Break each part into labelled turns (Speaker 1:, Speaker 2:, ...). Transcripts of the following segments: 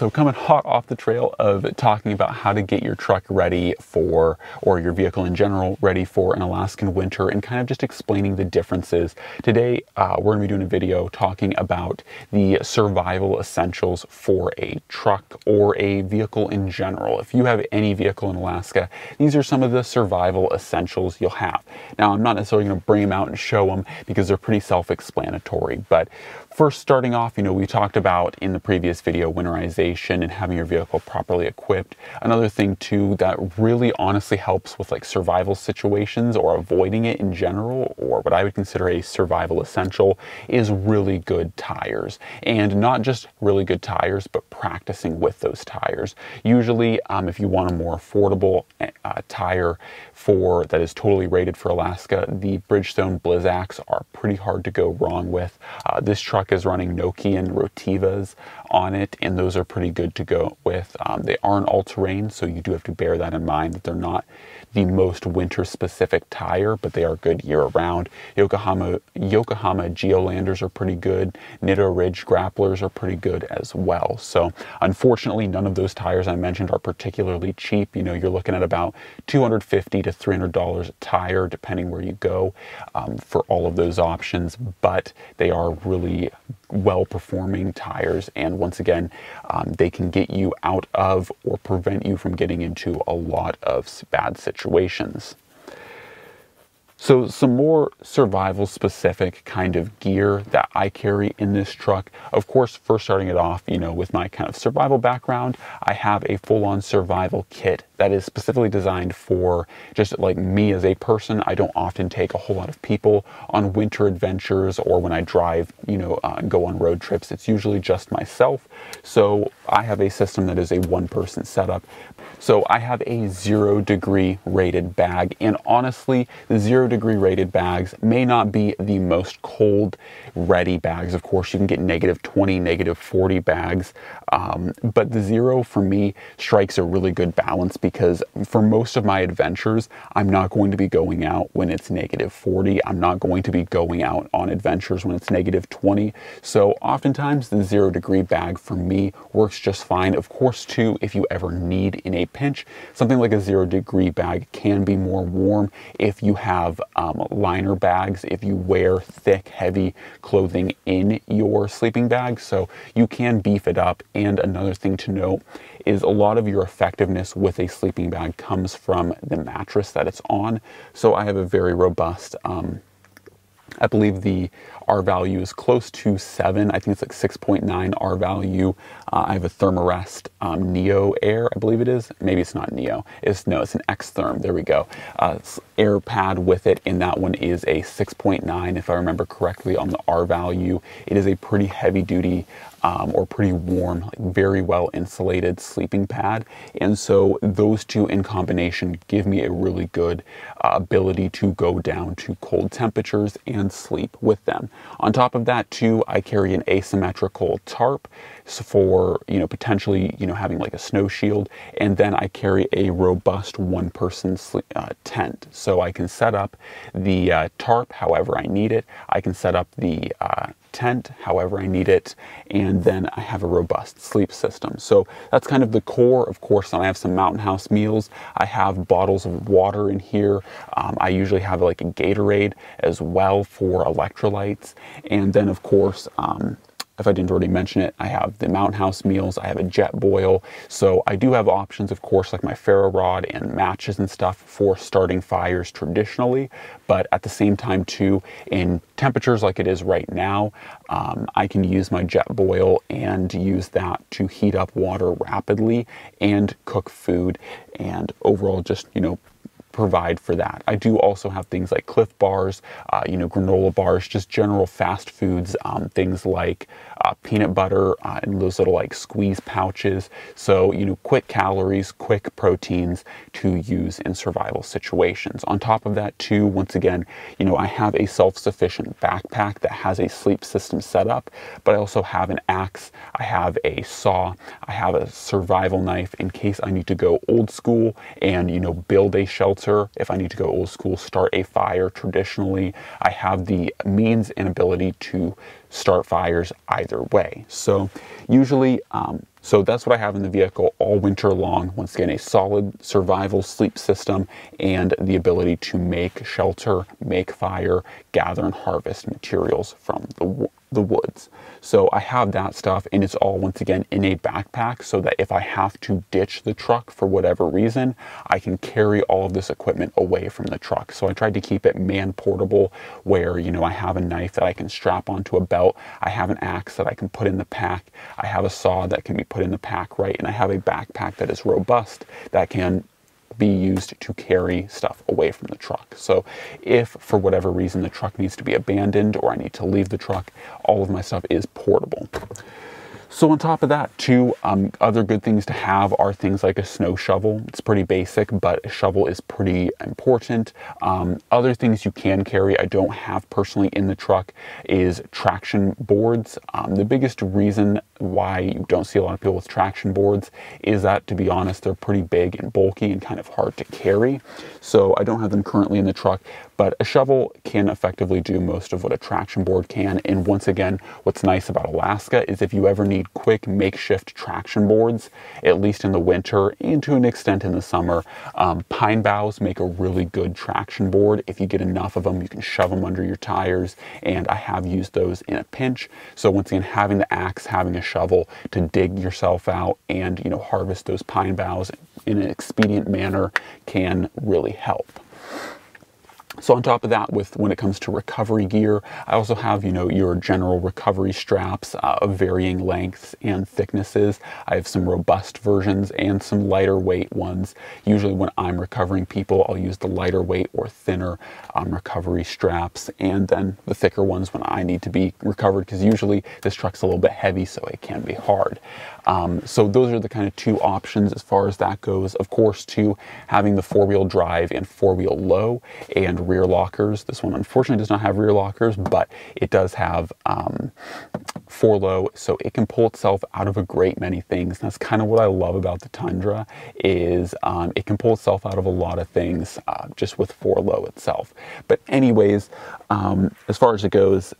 Speaker 1: so coming hot off the trail of talking about how to get your truck ready for, or your vehicle in general, ready for an Alaskan winter and kind of just explaining the differences. Today, uh, we're gonna be doing a video talking about the survival essentials for a truck or a vehicle in general. If you have any vehicle in Alaska, these are some of the survival essentials you'll have. Now, I'm not necessarily gonna bring them out and show them because they're pretty self-explanatory, but First, starting off, you know, we talked about in the previous video winterization and having your vehicle properly equipped. Another thing too that really honestly helps with like survival situations or avoiding it in general, or what I would consider a survival essential, is really good tires. And not just really good tires, but practicing with those tires. Usually, um, if you want a more affordable uh, tire for that is totally rated for Alaska, the Bridgestone Blizzaks are pretty hard to go wrong with. Uh, this truck truck is running Nokian Rotiivas on it, and those are pretty good to go with. Um, they aren't all terrain, so you do have to bear that in mind that they're not the most winter specific tire, but they are good year round. Yokohama, Yokohama Geolandars are pretty good. Nitto Ridge Grapplers are pretty good as well. So unfortunately, none of those tires I mentioned are particularly cheap. You know, you're looking at about 250 to $300 a tire, depending where you go um, for all of those options, but they are really well performing tires. And once again, um, they can get you out of or prevent you from getting into a lot of bad situations. So some more survival specific kind of gear that I carry in this truck. Of course, first starting it off, you know, with my kind of survival background, I have a full on survival kit that is specifically designed for just like me as a person. I don't often take a whole lot of people on winter adventures or when I drive, you know, uh, go on road trips. It's usually just myself. So I have a system that is a one person setup. So I have a zero degree rated bag and honestly, the zero degree rated bags may not be the most cold ready bags. Of course, you can get negative 20, negative 40 bags. Um, but the zero for me strikes a really good balance because for most of my adventures, I'm not going to be going out when it's negative 40. I'm not going to be going out on adventures when it's negative 20. So oftentimes the zero degree bag for me works just fine. Of course, too, if you ever need in a pinch, something like a zero degree bag can be more warm if you have um, liner bags, if you wear thick, heavy clothing in your sleeping bag. So you can beef it up. And another thing to note is a lot of your effectiveness with a sleeping bag comes from the mattress that it's on. So I have a very robust um, I believe the R value is close to seven. I think it's like 6.9 R value. Uh, I have a Thermarest um, Neo Air, I believe it is. Maybe it's not Neo. It's no, it's an X-Therm. There we go. Uh, air pad with it, and that one is a 6.9, if I remember correctly, on the R value. It is a pretty heavy duty um, or pretty warm, like very well insulated sleeping pad. And so those two in combination give me a really good uh, ability to go down to cold temperatures and sleep with them. On top of that too, I carry an asymmetrical tarp for, you know, potentially, you know, having like a snow shield. And then I carry a robust one person uh, tent. So I can set up the uh, tarp however I need it. I can set up the uh, tent however I need it, and then I have a robust sleep system. So that's kind of the core. Of course, I have some Mountain House meals. I have bottles of water in here. Um, I usually have like a Gatorade as well for electrolytes, and then of course um, if I didn't already mention it, I have the Mountain House meals, I have a Jetboil. So I do have options, of course, like my ferro rod and matches and stuff for starting fires traditionally. But at the same time, too, in temperatures like it is right now, um, I can use my Jetboil and use that to heat up water rapidly and cook food and overall just, you know, provide for that. I do also have things like Clif bars, uh, you know, granola bars, just general fast foods, um, things like uh, peanut butter uh, and those little like squeeze pouches. So, you know, quick calories, quick proteins to use in survival situations. On top of that, too, once again, you know, I have a self sufficient backpack that has a sleep system set up, but I also have an axe, I have a saw, I have a survival knife in case I need to go old school and, you know, build a shelter. If I need to go old school, start a fire traditionally, I have the means and ability to start fires either way. So usually um, So that's what I have in the vehicle all winter long. Once again, a solid survival sleep system and the ability to make shelter, make fire, gather and harvest materials from the the woods. So I have that stuff and it's all once again in a backpack so that if I have to ditch the truck for whatever reason, I can carry all of this equipment away from the truck. So I tried to keep it man portable where, you know, I have a knife that I can strap onto a belt. I have an axe that I can put in the pack. I have a saw that can be put in the pack, right? And I have a backpack that is robust that can be used to carry stuff away from the truck. So if for whatever reason the truck needs to be abandoned or I need to leave the truck, all of my stuff is portable. So on top of that, two um, other good things to have are things like a snow shovel. It's pretty basic, but a shovel is pretty important. Um, other things you can carry, I don't have personally in the truck, is traction boards. Um, the biggest reason why you don't see a lot of people with traction boards is that, to be honest, they're pretty big and bulky and kind of hard to carry. So I don't have them currently in the truck, but a shovel can effectively do most of what a traction board can. And once again, what's nice about Alaska is if you ever need quick makeshift traction boards, at least in the winter and to an extent in the summer. Um, pine boughs make a really good traction board. If you get enough of them, you can shove them under your tires, and I have used those in a pinch. So once again, having the axe, having a shovel to dig yourself out and you know harvest those pine boughs in an expedient manner can really help. So on top of that, with when it comes to recovery gear, I also have you know your general recovery straps uh, of varying lengths and thicknesses. I have some robust versions and some lighter weight ones. Usually when I'm recovering people, I'll use the lighter weight or thinner um, recovery straps, and then the thicker ones when I need to be recovered because usually this truck's a little bit heavy, so it can be hard. Um, so those are the kind of two options as far as that goes. Of course, too, having the four-wheel drive and four-wheel low and rear lockers. This one unfortunately does not have rear lockers, but it does have um, four low, so it can pull itself out of a great many things. And that's kind of what I love about the Tundra is um, it can pull itself out of a lot of things uh, just with four low itself. But anyways, um, as far as it goes,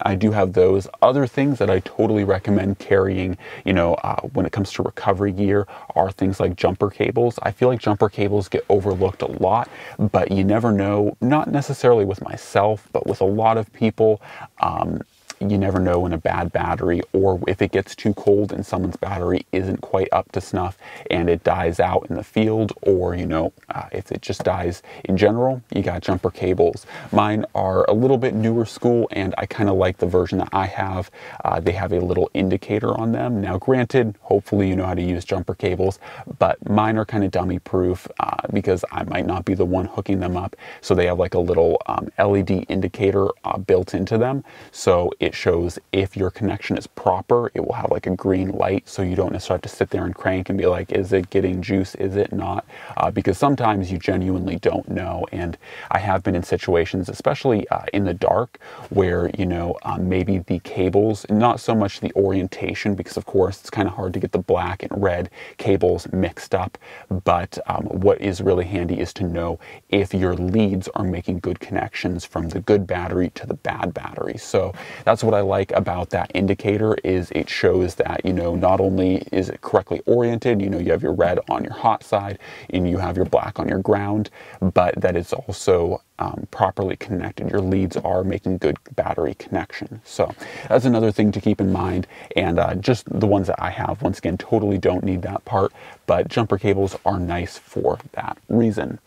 Speaker 1: I do have those. Other things that I totally recommend carrying, you know, uh, when it comes to recovery gear are things like jumper cables. I feel like jumper cables get overlooked a lot, but you never know, not necessarily with myself, but with a lot of people. Um, you never know when a bad battery or if it gets too cold and someone's battery isn't quite up to snuff and it dies out in the field or you know uh, if it just dies in general you got jumper cables. Mine are a little bit newer school and i kind of like the version that i have. Uh, they have a little indicator on them. Now granted hopefully you know how to use jumper cables but mine are kind of dummy proof uh, because i might not be the one hooking them up. So they have like a little um, led indicator uh, built into them. So it shows if your connection is proper, it will have like a green light so you don't necessarily have to sit there and crank and be like, is it getting juice? Is it not? Uh, because sometimes you genuinely don't know. And I have been in situations, especially uh, in the dark, where, you know, um, maybe the cables, not so much the orientation, because of course it's kind of hard to get the black and red cables mixed up. But um, what is really handy is to know if your leads are making good connections from the good battery to the bad battery. So that's that's what I like about that indicator is it shows that, you know, not only is it correctly oriented, you know, you have your red on your hot side and you have your black on your ground, but that it's also um, properly connected. Your leads are making good battery connection. So that's another thing to keep in mind. And uh, just the ones that I have, once again, totally don't need that part, but jumper cables are nice for that reason.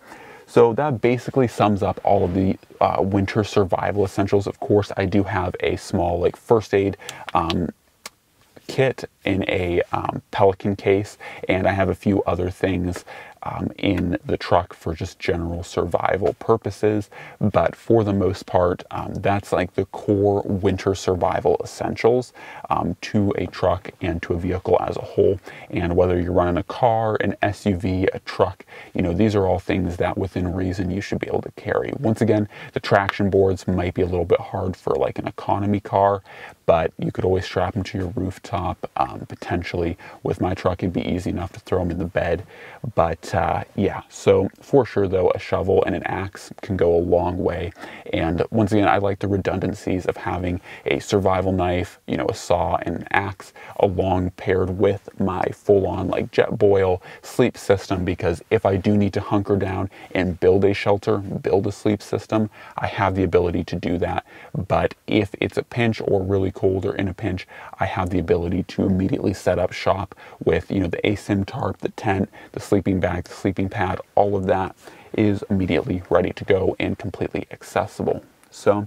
Speaker 1: So that basically sums up all of the uh, winter survival essentials. Of course, I do have a small like first aid um, kit in a um, Pelican case, and I have a few other things um, in the truck for just general survival purposes. But for the most part, um, that's like the core winter survival essentials um, to a truck and to a vehicle as a whole. And whether you're running a car, an SUV, a truck, you know, these are all things that within reason you should be able to carry. Once again, the traction boards might be a little bit hard for like an economy car, but you could always strap them to your rooftop. Um, potentially with my truck, it'd be easy enough to throw them in the bed. But Uh, yeah, so for sure though, a shovel and an axe can go a long way. And once again, I like the redundancies of having a survival knife, you know, a saw and an axe along paired with my full on like Jetboil sleep system because if I do need to hunker down and build a shelter, build a sleep system, I have the ability to do that. But if it's a pinch or really cold or in a pinch, I have the ability to immediately set up shop with, you know, the ASIM tarp, the tent, the sleeping bag, the sleeping pad, all of that is immediately ready to go and completely accessible. So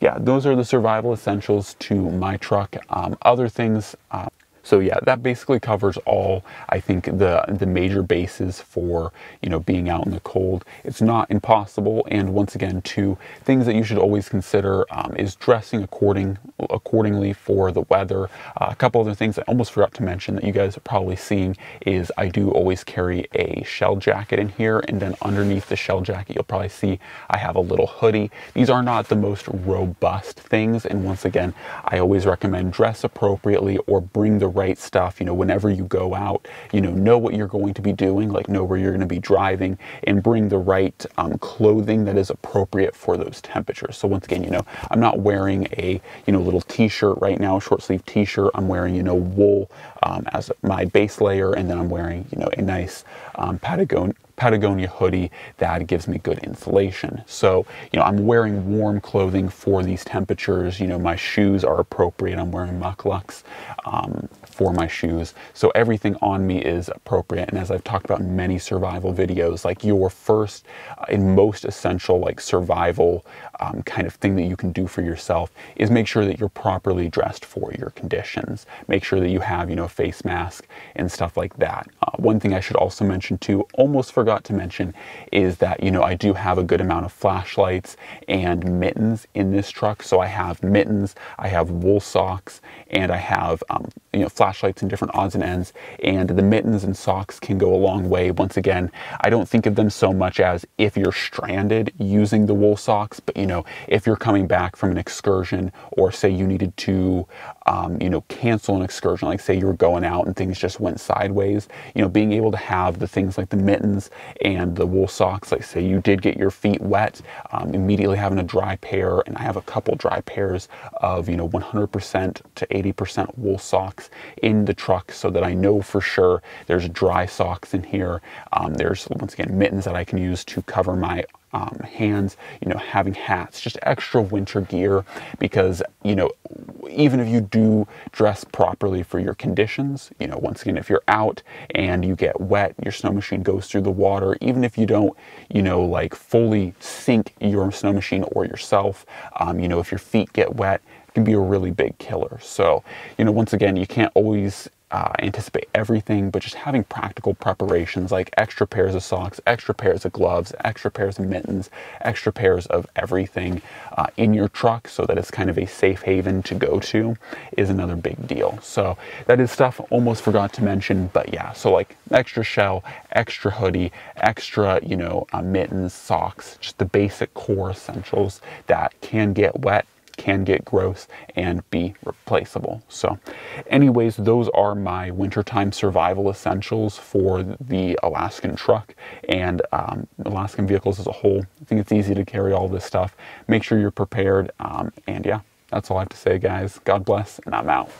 Speaker 1: yeah, those are the survival essentials to my truck. Um, other things, uh, so yeah, that basically covers all, I think, the, the major bases for, you know, being out in the cold. It's not impossible. And once again, two things that you should always consider um, is dressing according accordingly for the weather. Uh, a couple other things I almost forgot to mention that you guys are probably seeing is I do always carry a shell jacket in here. And then underneath the shell jacket, you'll probably see I have a little hoodie. These are not the most robust things. And once again, I always recommend dress appropriately or bring the right stuff, you know, whenever you go out, you know, know what you're going to be doing, like know where you're going to be driving and bring the right um, clothing that is appropriate for those temperatures. So once again, you know, I'm not wearing a, you know, little t-shirt right now, short sleeve t-shirt. I'm wearing, you know, wool um, as my base layer. And then I'm wearing, you know, a nice um, Patagonia, Patagonia hoodie that gives me good insulation. So, you know, I'm wearing warm clothing for these temperatures. You know, my shoes are appropriate. I'm wearing mukluks um, for my shoes. So everything on me is appropriate. And as I've talked about in many survival videos, like your first uh, and most essential like survival um, kind of thing that you can do for yourself is make sure that you're properly dressed for your conditions. Make sure that you have, you know, face mask and stuff like that. Uh, one thing I should also mention too, almost forgot to mention, is that, you know, I do have a good amount of flashlights and mittens in this truck. So I have mittens, I have wool socks, and I have, um, you know, flashlights and different odds and ends. And the mittens and socks can go a long way. Once again, I don't think of them so much as if you're stranded using the wool socks, but you know, if you're coming back from an excursion or say you needed to, um, you know, cancel an excursion, like say you were going out and things just went sideways, you know, being able to have the things like the mittens and the wool socks, like say you did get your feet wet, um, immediately having a dry pair, and I have a couple dry pairs of, you know, 100% to 80% wool socks in the truck so that I know for sure there's dry socks in here. Um, there's, once again, mittens that I can use to cover my um, hands, you know, having hats, just extra winter gear because, you know, even if you do dress properly for your conditions, you know, once again, if you're out and you get wet, your snow machine goes through the water, even if you don't, you know, like fully sink your snow machine or yourself, um, you know, if your feet get wet, it can be a really big killer. So, you know, once again, you can't always uh, anticipate everything, but just having practical preparations like extra pairs of socks, extra pairs of gloves, extra pairs of mittens, extra pairs of everything uh, in your truck so that it's kind of a safe haven to go to is another big deal. So that is stuff almost forgot to mention, but yeah, so like extra shell, extra hoodie, extra, you know, uh, mittens, socks, just the basic core essentials that can get wet can get gross and be replaceable. So anyways, those are my wintertime survival essentials for the Alaskan truck and um, Alaskan vehicles as a whole. I think it's easy to carry all this stuff. Make sure you're prepared. Um, and yeah, that's all I have to say, guys. God bless, and I'm out.